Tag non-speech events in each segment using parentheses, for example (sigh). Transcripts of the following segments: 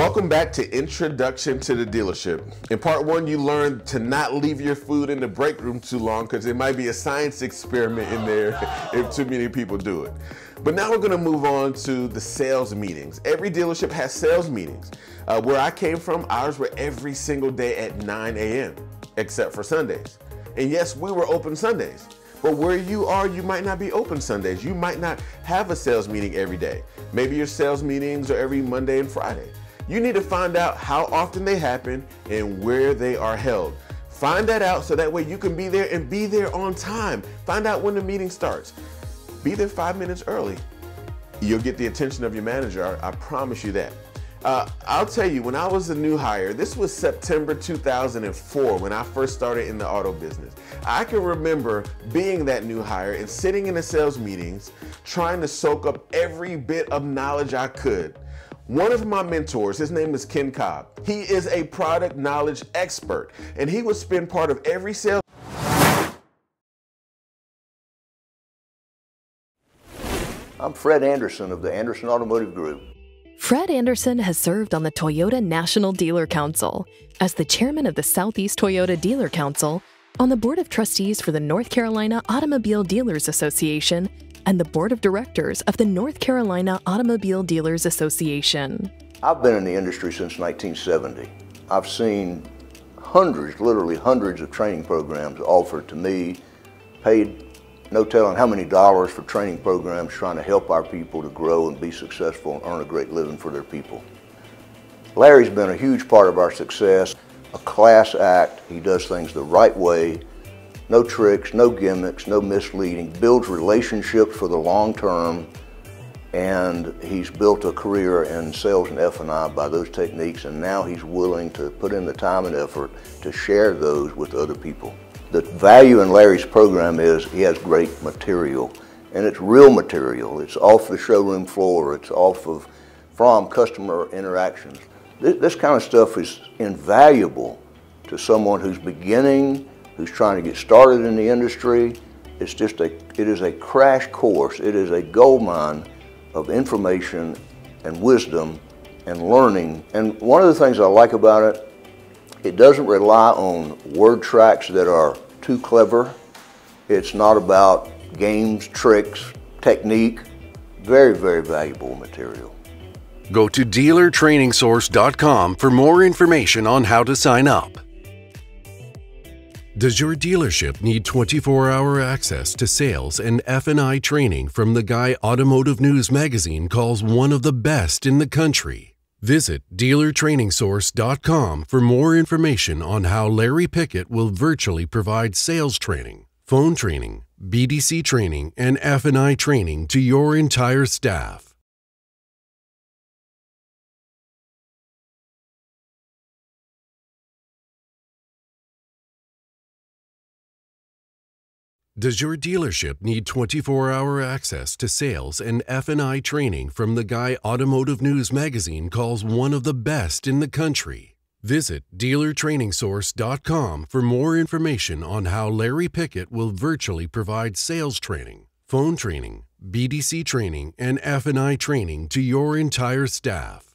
Welcome back to Introduction to the Dealership. In part one, you learned to not leave your food in the break room too long because it might be a science experiment in there (laughs) if too many people do it. But now we're going to move on to the sales meetings. Every dealership has sales meetings. Uh, where I came from, ours were every single day at 9 a.m., except for Sundays. And yes, we were open Sundays. But where you are, you might not be open Sundays. You might not have a sales meeting every day. Maybe your sales meetings are every Monday and Friday. You need to find out how often they happen and where they are held. Find that out so that way you can be there and be there on time. Find out when the meeting starts. Be there five minutes early. You'll get the attention of your manager. I, promise you that. Uh, I'll tell you, when I was a new hire, this was September 2004 when I first started in the auto business. I can remember being that new hire and sitting in the sales meetings, trying to soak up every bit of knowledge I could. One of my mentors, his name is Ken Cobb. He is a product knowledge expert, and he would spend part of every sales. I'm Fred Anderson of the Anderson Automotive Group. Fred Anderson has served on the Toyota National Dealer Council as the chairman of the Southeast Toyota Dealer Council, on the board of trustees for the North Carolina Automobile Dealers Association, and the board of directors of the North Carolina Automobile Dealers Association. I've been in the industry since 1970. I've seen hundreds, literally hundreds of training programs offered to me, paid no telling how many dollars for training programs trying to help our people to grow and be successful and earn a great living for their people. Larry's been a huge part of our success, a class act. He does things the right way, no tricks, no gimmicks, no misleading, builds relationships for the long term, and he's built a career in sales and F&I by those techniques, and now he's willing to put in the time and effort to share those with other people. The value in Larry's program is he has great material, and it's real material. It's off the showroom floor. It's off of from customer interactions. This, this kind of stuff is invaluable to someone who's beginning, who's trying to get started in the industry. It's just a, it is a crash course. It is a gold mine of information and wisdom and learning. And one of the things I like about it it doesn't rely on word tracks that are too clever. It's not about games, tricks, technique. Very, very valuable material. Go to dealertrainingsource.com for more information on how to sign up. Does your dealership need 24-hour access to sales and F&I training from the guy Automotive News magazine calls one of the best in the country? Visit DealerTrainingsource.com for more information on how Larry Pickett will virtually provide sales training, phone training, BDC training, and F&I training to your entire staff. Does your dealership need 24-hour access to sales and F&I training from the guy Automotive News magazine calls one of the best in the country? Visit dealertrainingsource.com for more information on how Larry Pickett will virtually provide sales training, phone training, BDC training, and F&I training to your entire staff.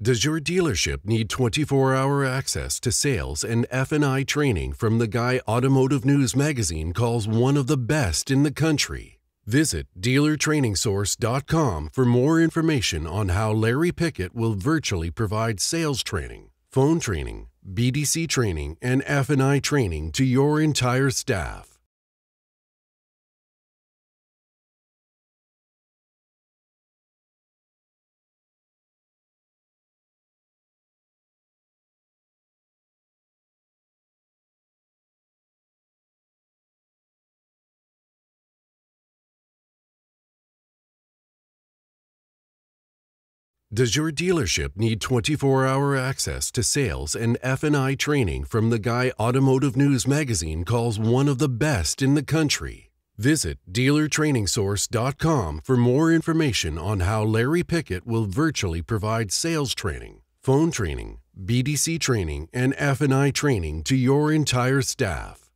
Does your dealership need 24-hour access to sales and F&I training from the guy Automotive News magazine calls one of the best in the country? Visit dealertrainingsource.com for more information on how Larry Pickett will virtually provide sales training, phone training, BDC training, and F&I training to your entire staff. Does your dealership need 24-hour access to sales and F&I training from the guy Automotive News magazine calls one of the best in the country? Visit dealertrainingsource.com for more information on how Larry Pickett will virtually provide sales training, phone training, BDC training, and F&I training to your entire staff.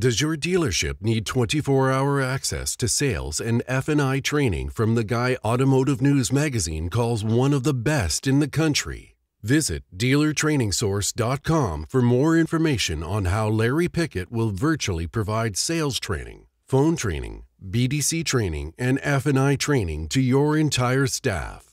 Does your dealership need 24-hour access to sales and F&I training from the guy Automotive News magazine calls one of the best in the country? Visit dealertrainingsource.com for more information on how Larry Pickett will virtually provide sales training, phone training, BDC training, and F&I training to your entire staff.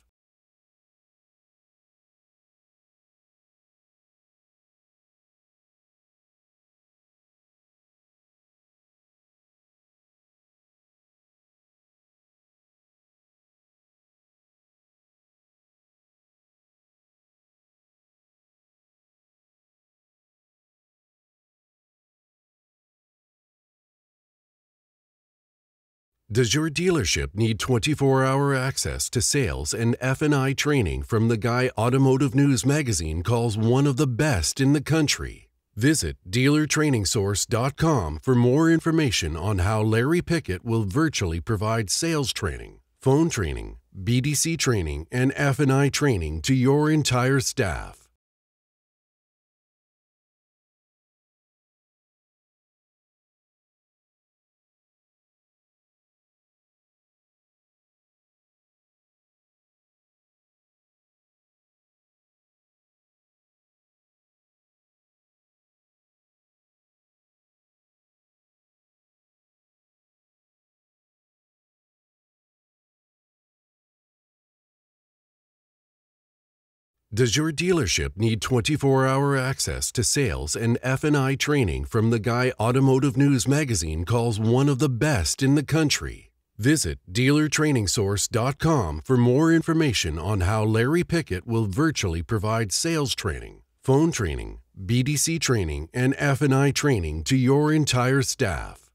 Does your dealership need 24-hour access to sales and F&I training from the guy Automotive News magazine calls one of the best in the country? Visit dealertrainingsource.com for more information on how Larry Pickett will virtually provide sales training, phone training, BDC training, and F&I training to your entire staff. Does your dealership need 24-hour access to sales and F&I training from the guy Automotive News magazine calls one of the best in the country? Visit dealertrainingsource.com for more information on how Larry Pickett will virtually provide sales training, phone training, BDC training, and F&I training to your entire staff.